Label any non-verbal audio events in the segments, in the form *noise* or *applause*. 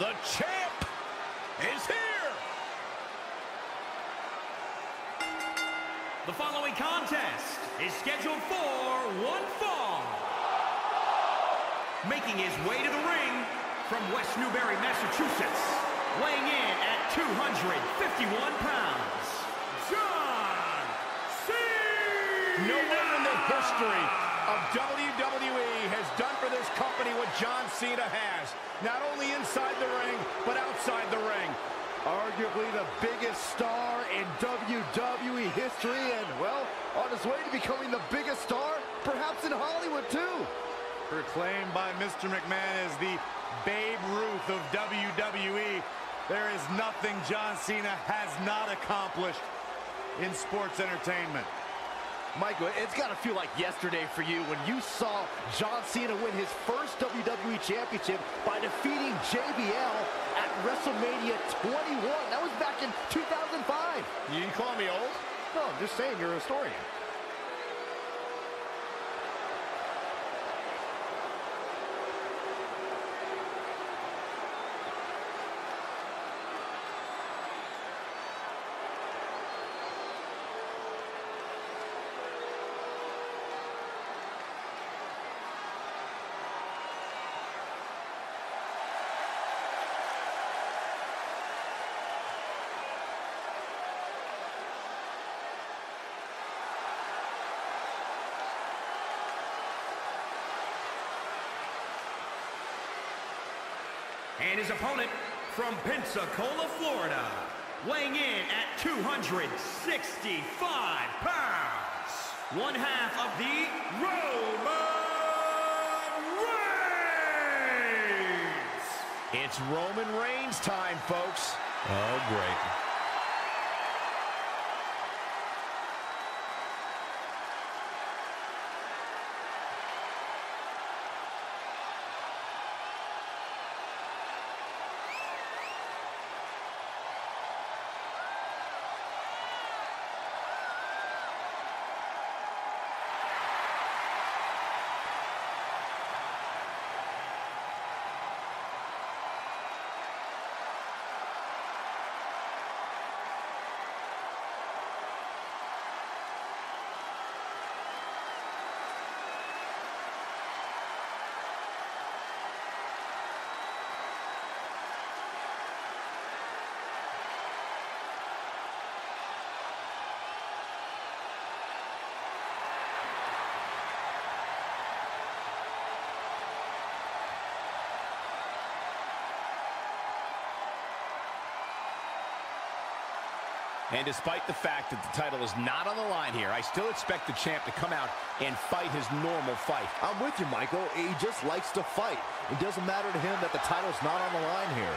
The champ is here. The following contest is scheduled for one fall. Making his way to the ring from West Newbury, Massachusetts, weighing in at 251 pounds, John Cena! No one in the history of WWE has done for this company what John Cena has. Not only inside the ring, but outside the ring. Arguably the biggest star in WWE history and, well, on his way to becoming the biggest star, perhaps in Hollywood too. Proclaimed by Mr. McMahon as the Babe Ruth of WWE, there is nothing John Cena has not accomplished in sports entertainment. Michael, it's got to feel like yesterday for you when you saw John Cena win his first WWE Championship by defeating JBL at WrestleMania 21. That was back in 2005. You can call me old. No, I'm just saying you're a historian. And his opponent from Pensacola, Florida, weighing in at 265 pounds, one half of the Roman Reigns! It's Roman Reigns time, folks. Oh, great. And despite the fact that the title is not on the line here, I still expect the champ to come out and fight his normal fight. I'm with you, Michael. He just likes to fight. It doesn't matter to him that the title's not on the line here.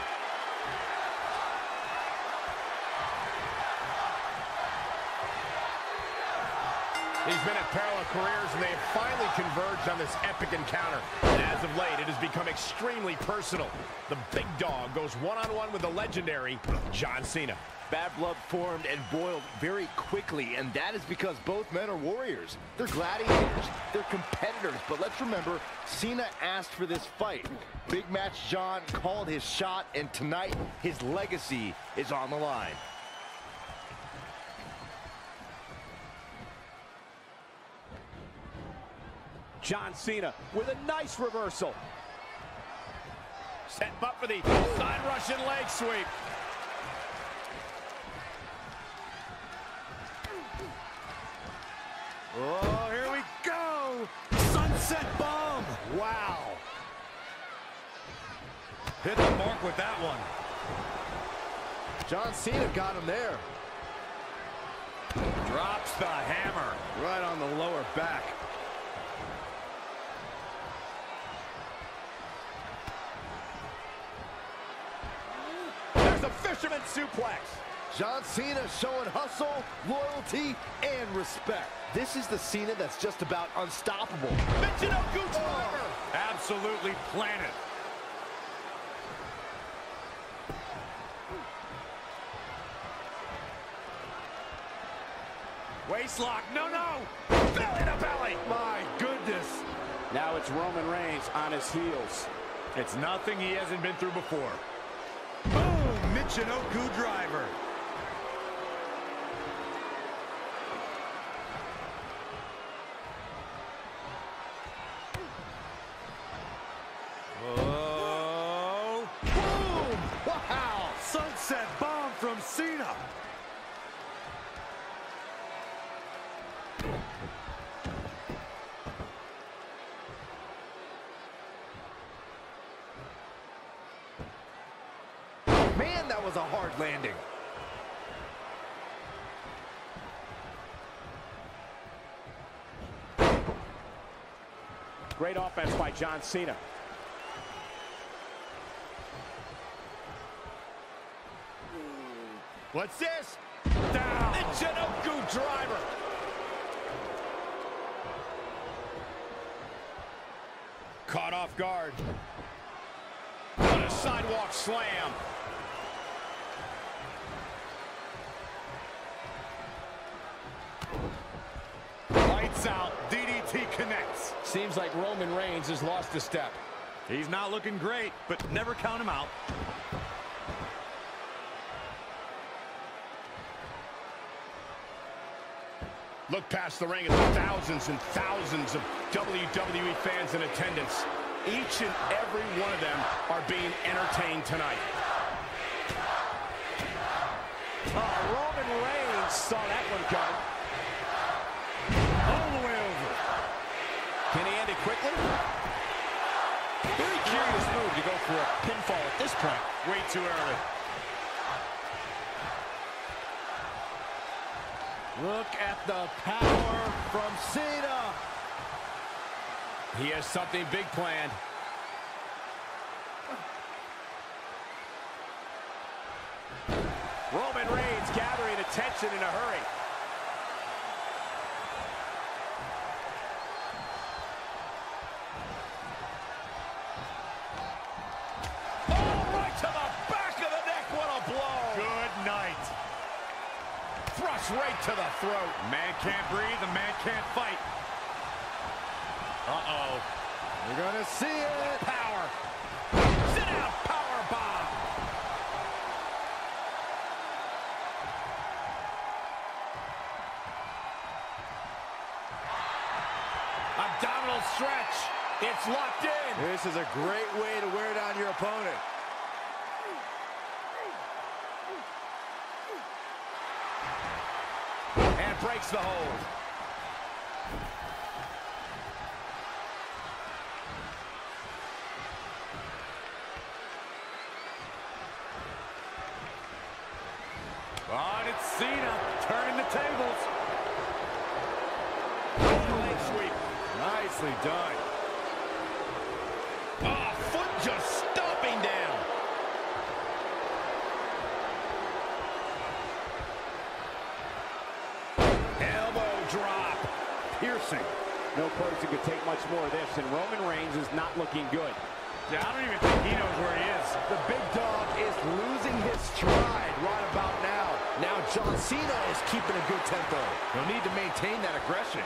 These men have parallel careers, and they have finally converged on this epic encounter. And as of late, it has become extremely personal. The big dog goes one-on-one -on -one with the legendary John Cena. Bad blood formed and boiled very quickly, and that is because both men are warriors. They're gladiators. They're competitors. But let's remember, Cena asked for this fight. Big Match John called his shot, and tonight, his legacy is on the line. John Cena with a nice reversal. Set up for the side Russian leg sweep. Oh, here we go! Sunset bomb! Wow. Hit the mark with that one. John Cena got him there. Drops the hammer. Right on the lower back. There's a fisherman suplex. John Cena showing hustle, loyalty, and respect. This is the Cena that's just about unstoppable. Michinoku driver. Absolutely planet. Waistlock, no, no! Belly to belly. My goodness. Now it's Roman Reigns on his heels. It's nothing he hasn't been through before. Boom! Michinoku driver. Oh. Boom! Wow! Sunset bomb from Cena. Man, that was a hard landing. Great offense by John Cena. What's this? Down. Michinoku driver. Caught off guard. What a sidewalk slam. Seems like Roman Reigns has lost a step. He's not looking great, but never count him out. Look past the ring at the thousands and thousands of WWE fans in attendance. Each and every one of them are being entertained tonight. Oh, Roman Reigns saw that one coming. Quickly? Very curious move to go for a pinfall at this point. Way too early. Look at the power from Cena. He has something big planned. Roman Reigns gathering attention in a hurry. Thrust right to the throat. Man can't breathe, the man can't fight. Uh-oh. You're gonna see it. Power. Sit out. Power bomb. Abdominal stretch. It's locked in. This is a great way to wear down your opponent. And breaks the hold. On it's Cena, turning the tables. Nicely done. Oh, foot just stomping down. Elbow drop. Piercing. No person could take much more of this, and Roman Reigns is not looking good. Yeah, I don't even think he knows where he is. The big dog is losing his stride right about now. Now John Cena is keeping a good tempo. He'll need to maintain that aggression.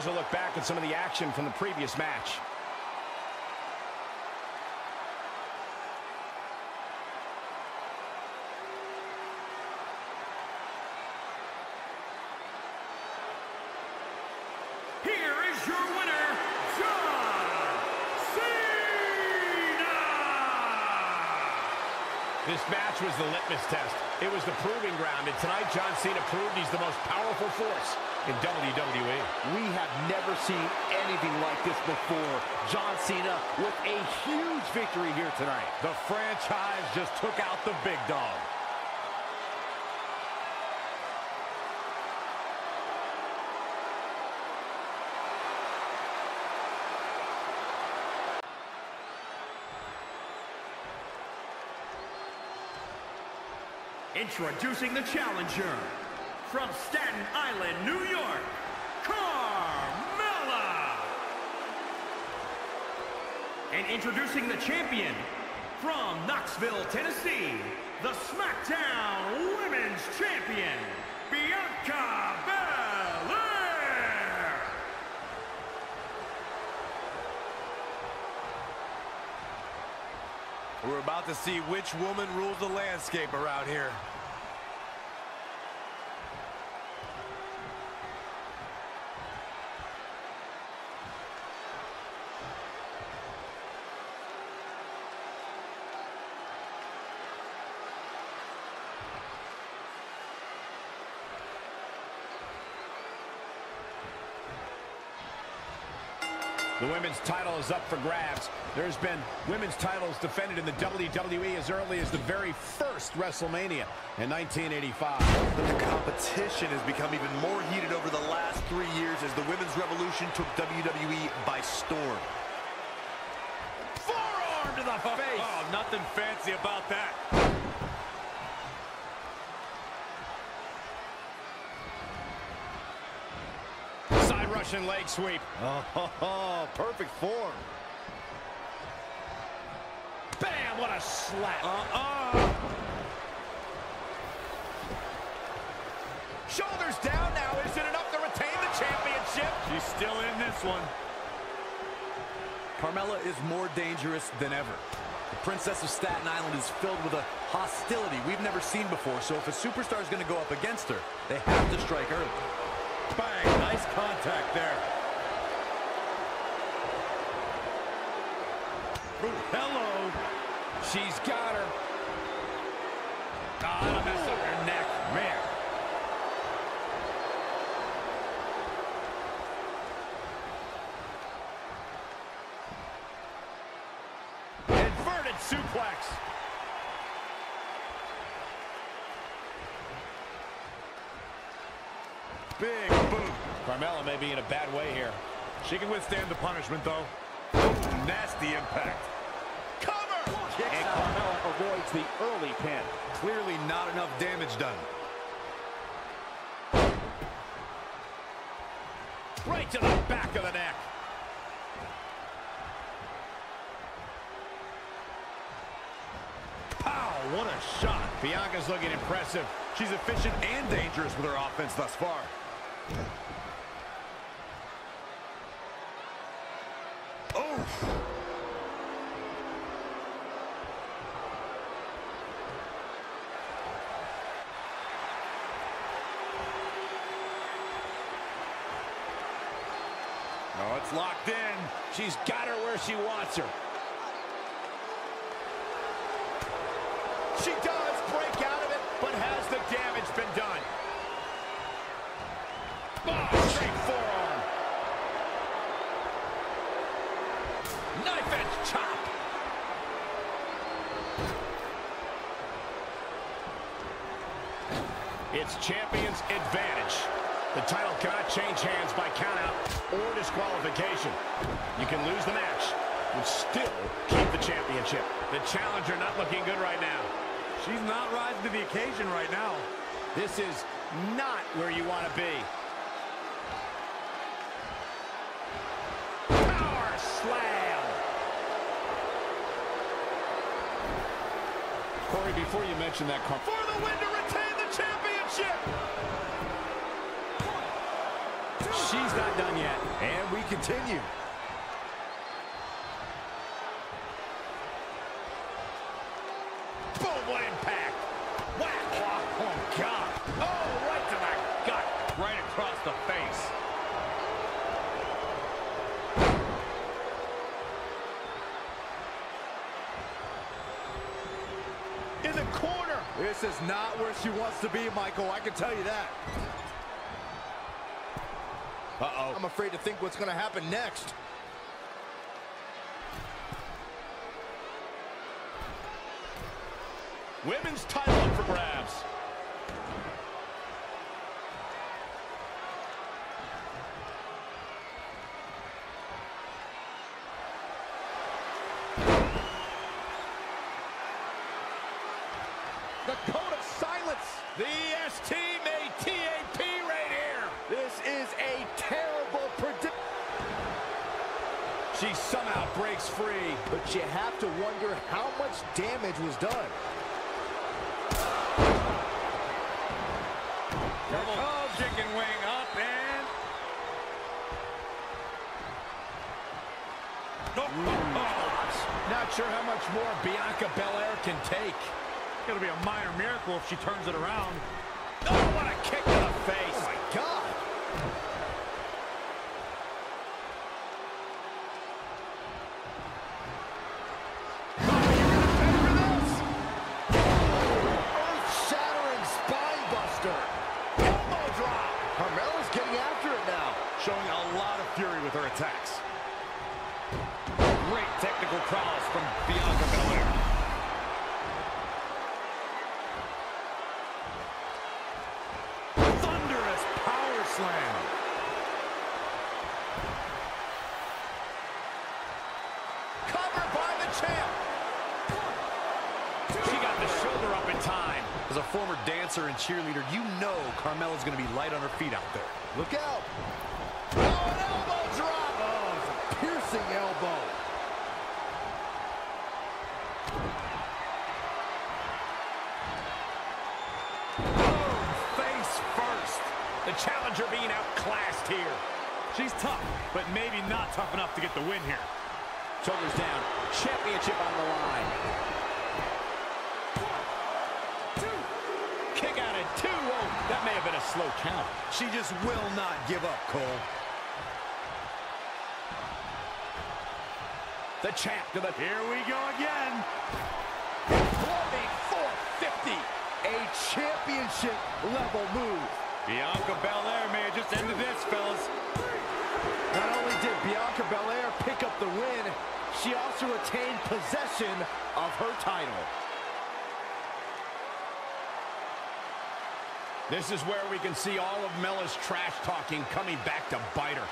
Here's a look back at some of the action from the previous match. Here is your winner, John Cena! This match was the litmus test. It was the proving ground, and tonight John Cena proved he's the most powerful force in WWE. We have never seen anything like this before. John Cena with a huge victory here tonight. The franchise just took out the big dog. Introducing the challenger from Staten Island, New York, Carmella. And introducing the champion from Knoxville, Tennessee, the SmackDown Women's Champion, Bianca Belair. We're about to see which woman rules the landscape around here. The women's title is up for grabs. There's been women's titles defended in the WWE as early as the very first WrestleMania in 1985. But the competition has become even more heated over the last three years as the women's revolution took WWE by storm. Forearm to the face. Oh, nothing fancy about that. Side Russian leg sweep. *laughs* Oh, perfect form. Bam, what a slap. Uh-uh. Shoulders down now. Is it enough to retain the championship? She's still in this one. Carmella is more dangerous than ever. The Princess of Staten Island is filled with a hostility we've never seen before, so if a superstar is going to go up against her, they have to strike early. Bang, nice contact there. Hello. She's got her. Ah, that'll mess up her neck. Man. Inverted suplex. Big. Carmella may be in a bad way here. She can withstand the punishment, though. Nasty impact. Cover! And Carmella avoids the early pin. Clearly not enough damage done. Right to the back of the neck. Pow, what a shot. Bianca's looking impressive. She's efficient and dangerous with her offense thus far. Oh, it's locked in. She's got her where she wants her. It's champion's advantage. The title cannot change hands by countout or disqualification. You can lose the match and still keep the championship. The challenger not looking good right now. She's not rising to the occasion right now. This is not where you want to be. Power slam. Corey, before you mention that, for the yet. And we continue. Boom, what impact. Whack. Oh, oh, God. Oh, right to the gut. Right across the face. In the corner. This is not where she wants to be, Michael. I can tell you that. Uh-oh. I'm afraid to think what's going to happen next. Women's title up for grabs. The code of silence. The ST made TAP right here. This is a terrible prediction. She she somehow breaks free. But you have to wonder how much damage was done. Double chicken wing up and... Mm. Not sure how much more Bianca Belair can take. It'll be a minor miracle if she turns it around. Oh, what a kick to the face. Oh, my God. Earth-shattering spine buster. Elbow drop. Carmella's getting after it now. Showing a lot of fury with her attacks. Great technical prowess from Bianca Belair. Thunderous power slam. Covered by the champ. She got the shoulder up in time. As a former dancer and cheerleader, you know Carmella's going to be light on her feet out there. Look out. Oh, an elbow drop. Oh, a piercing elbow. Oh, face first. The challenger being outclassed here. She's tough, but maybe not tough enough to get the win here. Shoulders down. Championship on the line. Kick out at two. Oh, that may have been a slow count. She just will not give up, Cole. The champ to the Here we go again. 450. A championship level move. Bianca Belair may have just ended this, fellas. Not only did Bianca Belair pick up the win, she also retained possession of her title. This is where we can see all of Mella's trash talking coming back to bite her.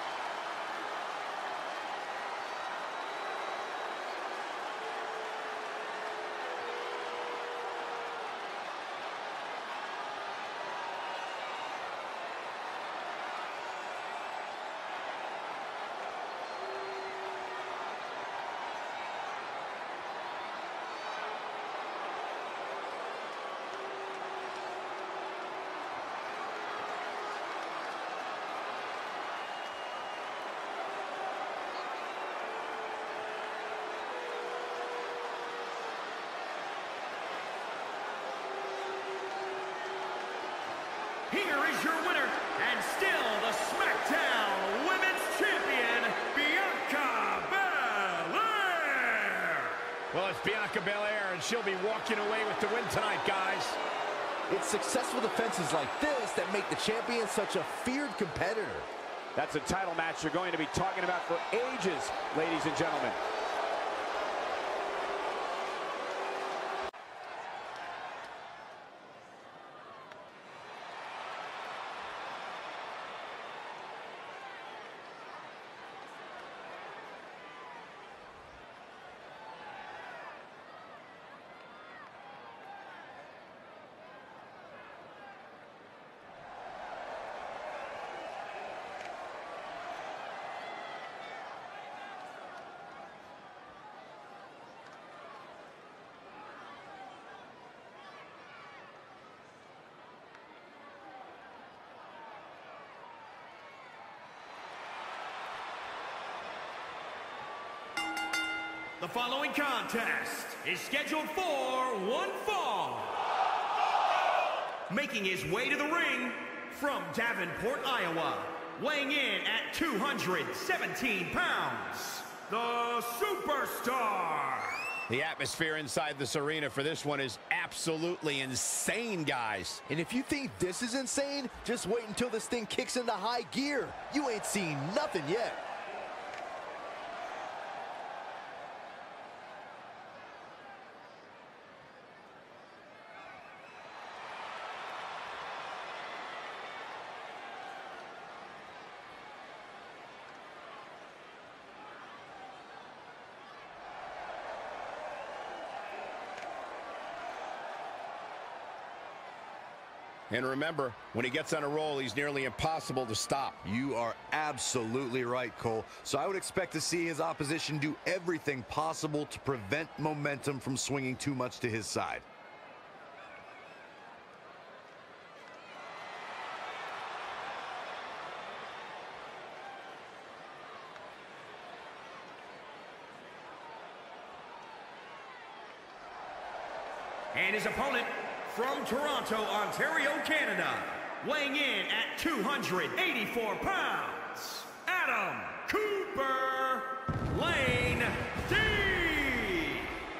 Here is your winner, and still the SmackDown Women's Champion, Bianca Belair. Well, it's Bianca Belair, and she'll be walking away with the win tonight, guys. It's successful defenses like this that make the champion such a feared competitor. That's a title match you're going to be talking about for ages, ladies and gentlemen. The following contest is scheduled for one fall. Making his way to the ring from Davenport, Iowa, weighing in at 217 pounds, the Superstar. The atmosphere inside this arena for this one is absolutely insane, guys. And if you think this is insane, just wait until this thing kicks into high gear. You ain't seen nothing yet. And remember, when he gets on a roll, he's nearly impossible to stop. You are absolutely right, Cole. So I would expect to see his opposition do everything possible to prevent momentum from swinging too much to his side. And his opponent from Toronto, Ontario, Canada, weighing in at 284 pounds, Adam Cooper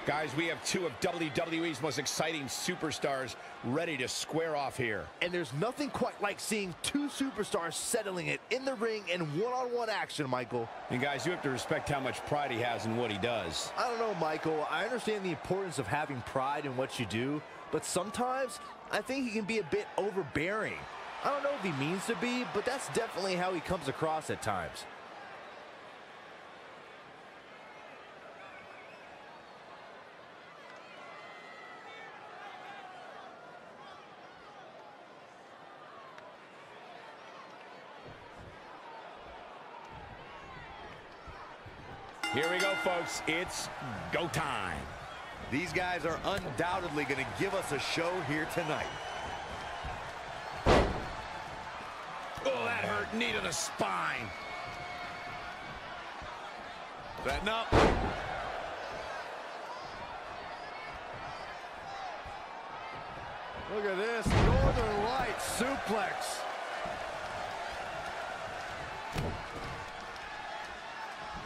Guys, we have two of WWE's most exciting superstars ready to square off here. And there's nothing quite like seeing two superstars settling it in the ring in one-on-one action, Michael. And guys, you have to respect how much pride he has in what he does. I don't know, Michael. I understand the importance of having pride in what you do, but sometimes I think he can be a bit overbearing. I don't know if he means to be, but that's definitely how he comes across at times. Here we go, folks. It's go time. These guys are undoubtedly going to give us a show here tonight. Oh, that hurt. Knee to the spine. Setting up. Look at this Northern Light suplex.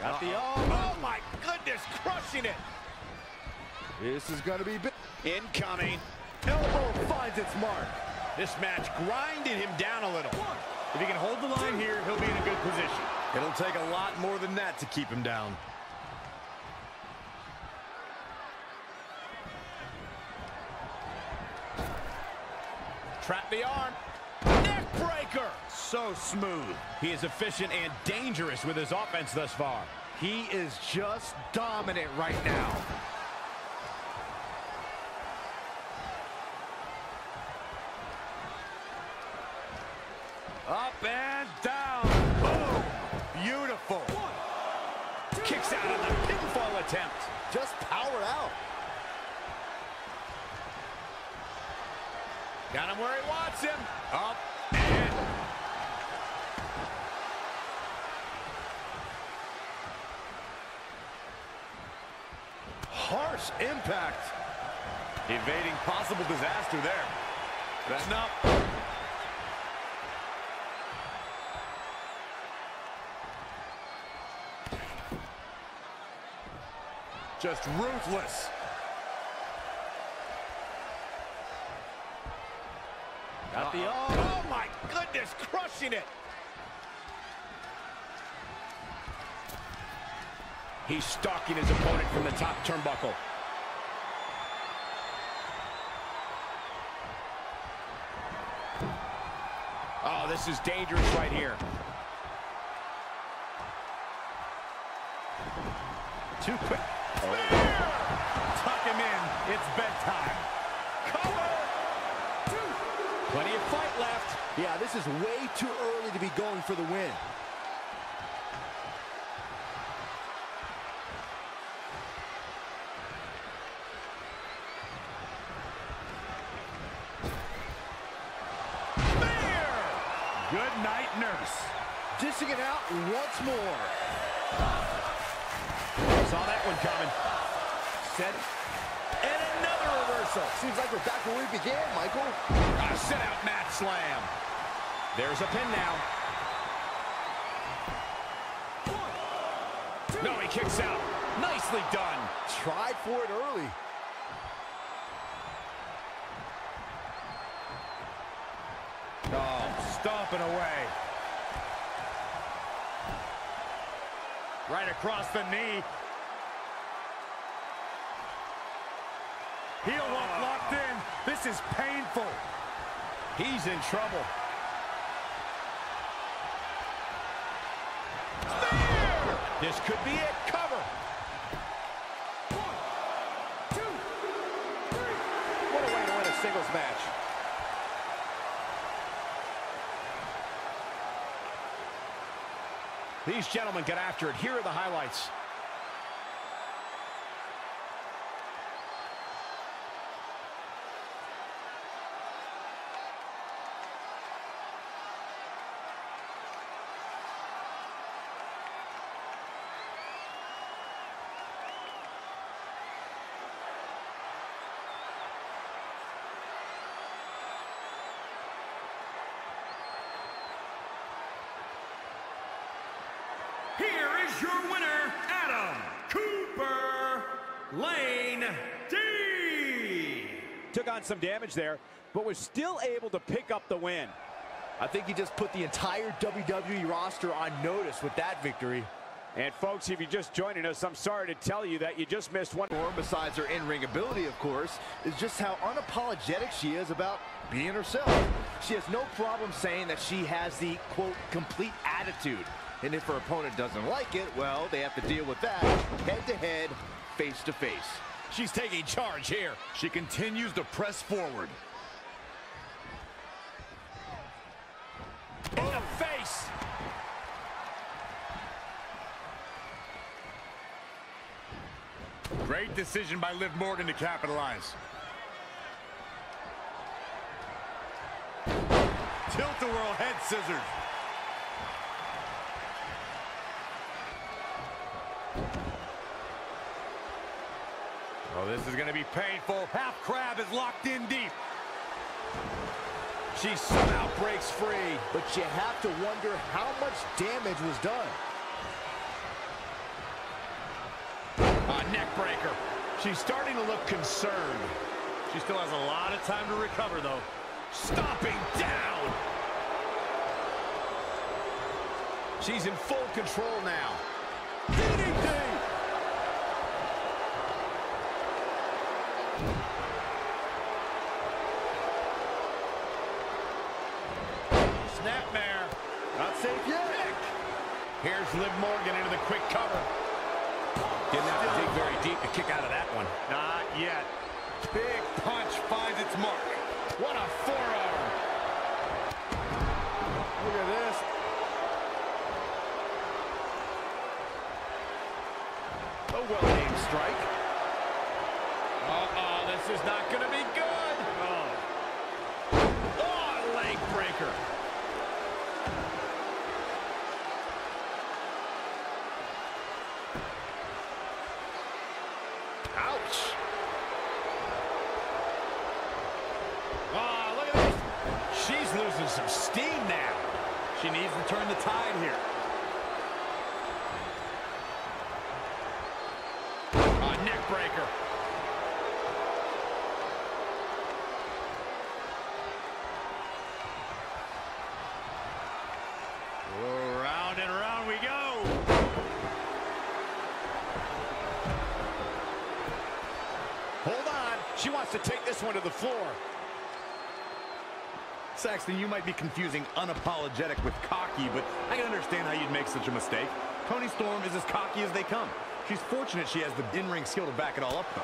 Got the arm. Crushing it. This is going to be big. Incoming. Elbow finds its mark. This match grinded him down a little. If he can hold the line here, he'll be in a good position. It'll take a lot more than that to keep him down. Trap the arm. Neck breaker. So smooth. He is efficient and dangerous with his offense thus far. He is just dominant right now. Up and down. Boom. Beautiful. Kicks out on the pinfall attempt. Just power out. Got him where he wants him. Up And Harsh impact. evading possible disaster there. That's not... Just ruthless. Got the arm. oh my goodness, crushing it. He's stalking his opponent from the top turnbuckle. Oh, this is dangerous right here. Too quick. Oh. Tuck him in. It's bedtime. Plenty of fight left. Yeah, this is way too early to be going for the win. Good night, nurse. Dishing it out once more. Saw that one coming. Set. And another reversal. Seems like we're back where we began, Michael. A sit out mat slam. There's a pin now. No, he kicks out. Nicely done. Tried for it early. Oh, stomping away. Right across the knee. Heel hook locked in. This is painful. He's in trouble. This could be it. Cover. What a way to win a singles match. These gentlemen get after it. Here are the highlights. On some damage there, but was still able to pick up the win. I think he just put the entire WWE roster on notice with that victory. And folks, if you're just joining us, I'm sorry to tell you that you just missed one. Or besides her in-ring ability, of course, is just how unapologetic she is about being herself. She has no problem saying that she has the, quote, complete attitude. And if her opponent doesn't like it, well, they have to deal with that head-to-head, face-to-face. She's taking charge here. She continues to press forward. In the face. Great decision by Liv Morgan to capitalize. Tilt-a-whirl head scissors. Oh, this is going to be painful. Half crab is locked in deep. She somehow breaks free. But you have to wonder how much damage was done. A neck breaker. She's starting to look concerned. She still has a lot of time to recover, though. Stomping down. She's in full control now. DDT. Snapmare. Not safe yet. Here's Liv Morgan into the quick cover. Didn't have to dig very deep to kick out of that one. Not yet. Big punch finds its mark. What a forearm. Look at this. A well-aimed strike. Uh-oh, this is not going to be good. Oh. Oh, leg breaker. Ouch. Oh, look at this. She's losing some steam now. She needs to turn the tide here. Ah, neck breaker. Oh, round and round we go. Hold on. She wants to take this one to the floor. Saxton, you might be confusing unapologetic with cocky, but I can understand how you'd make such a mistake. Toni Storm is as cocky as they come. She's fortunate she has the in-ring skill to back it all up, though.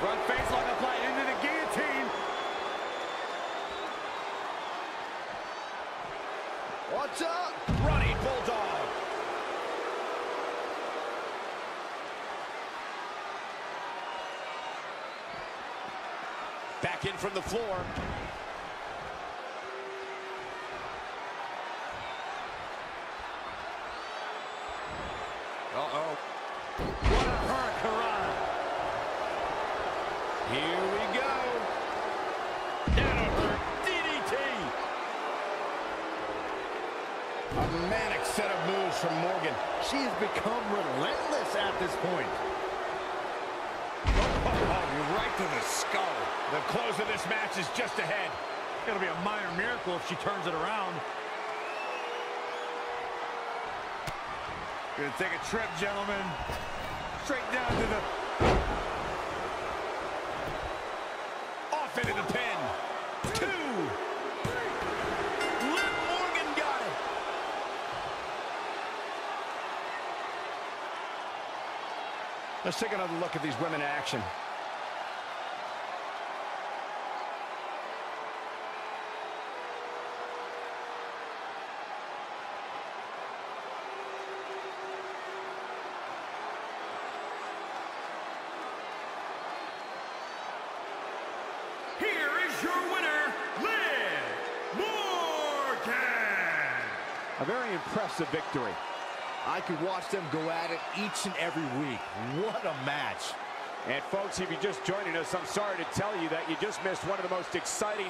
Front face lock applied into the guillotine. What's up? Running Bulldog. Back in from the floor. Gonna take a trip, gentlemen. Straight down to the... Off into the pin. Two. Liv Morgan got it. Let's take another look at these women in action. Impressive victory. I could watch them go at it each and every week. What a match. And folks, if you're just joining us, I'm sorry to tell you that you just missed one of the most exciting